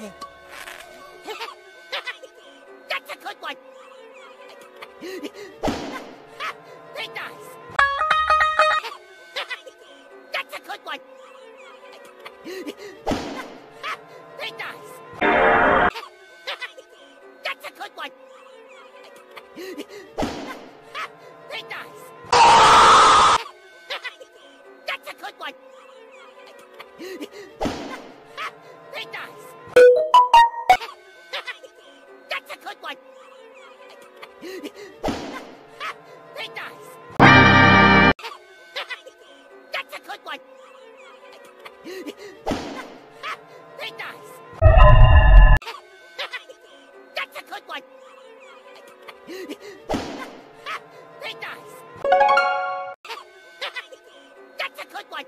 That's a good one. Big nice. That's a good one. Big nice. That's a good one. Big nice. That's a good one. like... he dies! That's a good one! he dies! That's a good one! he dies! That's a good one!